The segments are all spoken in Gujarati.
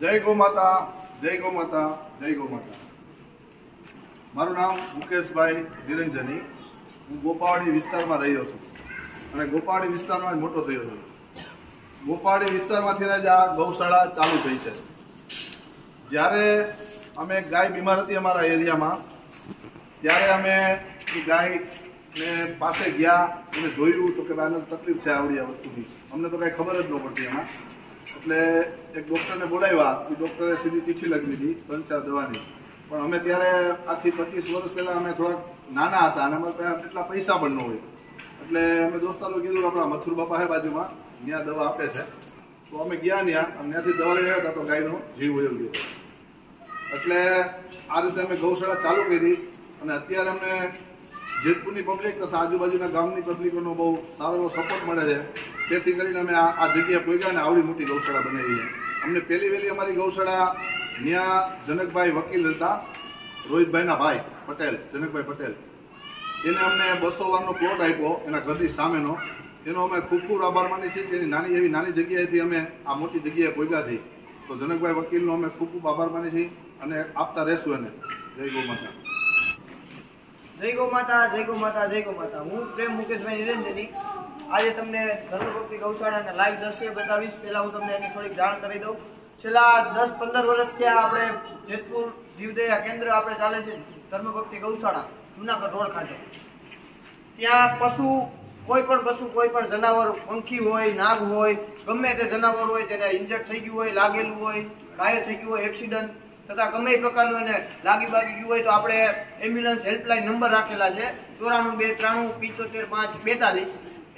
જય ગો માતા, જય ગો માતા, જય ગો માતા. મારું નામ મુકેશભાઈ નિરંજની. હું ગોપાવાડી વિસ્તારમાં રહ્યો છું. અને ગોપાવાડી વિસ્તારમાં મોટો થયો છું. ગોપાવાડી વિસ્તારમાંથી જ આ ગૌશાળા ચાલુ થઈ છે. જ્યારે અમે ગાય બીમાર હતી અમારા એરિયામાં, ત્યારે અમે એ ગાયને પાસે ગયા અને જોયું તો કે આને તકલીફ છે આવડી આ વસ્તુની. અમને તો કાંઈ ખબર જ ન પડતી એમાં. એટલે એક ડૉક્ટરને બોલાવ્યા, એ ડૉક્ટરે સીધી ચિઠ્ઠી લખી દીધી, ત્રણ ચાર દવાની. પણ અમે ત્યારે આજથી પચીસ વર્ષ પહેલાં અમે થોડાક નાના હતા અને અમારે પાસે એટલા પૈસા પણ ન હોય. એટલે અમે દોસ્તારો કીધું આપણા મથુર બાપા હે બાજુમાં, ત્યાં દવા આપે છે. તો અમે ગયા ત્યાં, અને ત્યાંથી દવા લઈ હતા તો ગાયનો જીવ વયો ગયો. એટલે આ રીતે અમે ગૌશાળા ચાલુ કરી, અને અત્યારે અમને જેતપુરની પબ્લિક તથા આજુબાજુના ગામની પબ્લિકોનો બહુ સારો એવો સપોર્ટ મળે છે. તેથી કરીને અમે આ જગ્યા પહોંચ્યા અને આવડી મોટી ગૌશાળા બનાવી છે. અમને પહેલી વહેલી અમારી ગૌશાળા ત્યાં જનકભાઈ વકીલ હતા, રોહિતભાઈના ભાઈ પટેલ, જનકભાઈ પટેલ. એને અમને બસો વારનો પ્લોટ આપ્યો એના ઘરની સામેનો. એનો અમે ખૂબ ખૂબ આભાર માની છીએ તેની નાની એવી નાની જગ્યાએથી અમે આ મોટી જગ્યાએ પહોંચ્યા છીએ. તો જનકભાઈ વકીલનો અમે ખૂબ ખૂબ આભાર માની છીએ અને આપતા રહેશું એને. જય ગૌ માતા. જય માતા, જય ગો માતા, જય ગો માતા. હું પ્રેમ મુકેશભાઈ નિરંજની આજે તમને ધર્મભક્તિ ગૌશાળાના લાઈવ દ્રશ્ય બતાવીશ. પહેલા હું તમને એની થોડીક જાણ કરી દઉં. છેલ્લા દસ પંદર વર્ષથી આપણે જેતપુર જીવદયા કેન્દ્ર આપણે ચાલે છે ધર્મભક્તિ ગૌશાળા, જુનાગઢ રોડ ખાતે. ત્યાં પશુ, કોઈ પણ પશુ, કોઈ પણ જનાવર, પંખી હોય, નાગ હોય, ગમે તે જનાવર હોય, તેને ઇન્જેક્ટ થઈ ગયું હોય, લાગેલું હોય, ઘાયલ થઈ ગયું હોય એક્સિડન્ટ તથા ગમે એ પ્રકારનું એને લાગી બાગી ગયું હોય તો આપણે એમ્બ્યુલન્સ હેલ્પલાઇન નંબર રાખેલા છે. ચોરાણું બે ત્રાણું પિચોતેર પાંચ બેતાલીસ.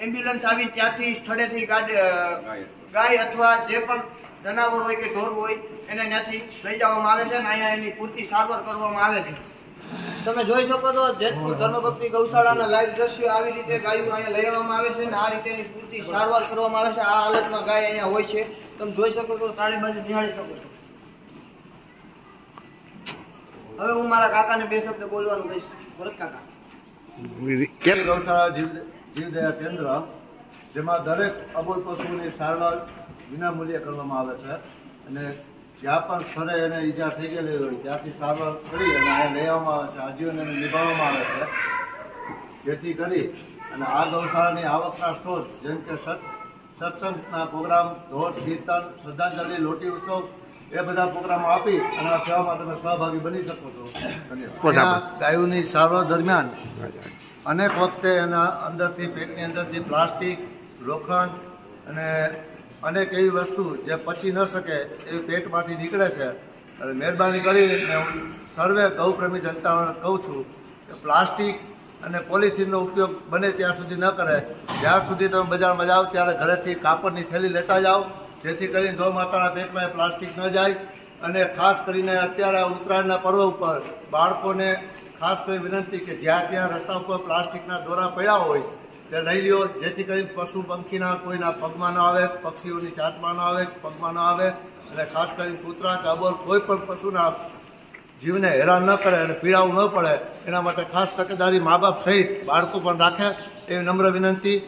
એમ્બ્યુલન્સ આવી ત્યાંથી સ્થળેથી ગાડી ગાય અથવા જે પણ જનાવર હોય કે ઢોર હોય એને ત્યાંથી લઈ જવામાં આવે છે અને અહીંયા એની પૂરતી સારવાર કરવામાં આવે છે. તમે જોઈ શકો છો જેતપુર ધર્મભક્તિ ગૌશાળાના લાઈવ દ્રશ્યો આવી રીતે ગાયો અહીંયા લઈ આવવામાં આવે છે અને આ રીતેની પૂરતી સારવાર કરવામાં આવે છે. આ હાલતમાં ગાય અહીંયા હોય છે. તમે જોઈ શકો છો તાળી બાજુ નિહાળી શકો છો. હવે હું મારા કાકાને બે શબ્દ બોલવાનું કહીશ. ભરત કાકા. ગૌશાળા જીવ જીવદયા કેન્દ્ર જેમાં દરેક અબોલ પશુની સારવાર વિના મૂલ્યે કરવામાં આવે છે. અને જ્યાં પણ સ્થળે એને ઈજા થઈ ગયેલી હોય ત્યાંથી સારવાર કરી અને અહીંયા લઈ આવવામાં આવે છે આજીવન એને નિભાવવામાં આવે છે. જેથી કરી અને આ ગૌશાળાની આવકના સ્ત્રોત જેમ કે સત સત્સંગના પ્રોગ્રામ ધોધ કીર્તન શ્રદ્ધાંજલિ લોટી ઉત્સવ એ બધા પ્રોગ્રામો આપી અને આ સેવામાં તમે સહભાગી બની શકો છો. ધન્યવાદ. ગાયોની સારવાર દરમિયાન અનેક વખતે એના અંદરથી પેટની અંદરથી પ્લાસ્ટિક લોખંડ અને અનેક એવી વસ્તુ જે પચી ન શકે એવી પેટમાંથી નીકળે છે. અને મહેરબાની કરીને હું સર્વે ગૌપ્રેમી જનતાઓને કહું છું કે પ્લાસ્ટિક અને પોલિથીનનો ઉપયોગ બને ત્યાં સુધી ન કરે. જ્યાં સુધી તમે બજારમાં જાઓ ત્યારે ઘરેથી કાપડની થેલી લેતા જાઓ. જેથી કરીને ગૌ માતાના પેટમાં એ પ્લાસ્ટિક ન જાય અને ખાસ કરીને અત્યારે ઉત્તરાયણના પર્વ ઉપર બાળકોને ખાસ કરી વિનંતી કે જ્યાં ત્યાં રસ્તા ઉપર પ્લાસ્ટિકના દોરા પડ્યા હોય તે લઈ લ્યો. જેથી કરીને પશુ પંખીના કોઈના પગમાં ન આવે, પક્ષીઓની ચાંચમાં ન આવે, પગમાં ન આવે. અને ખાસ કરીને કૂતરા કાબોલ કોઈ પણ પશુના જીવને હેરાન ન કરે અને પીડાવું ન પડે, એના માટે ખાસ તકેદારી મા બાપ સહિત બાળકો પણ રાખે એવી નમ્ર વિનંતી.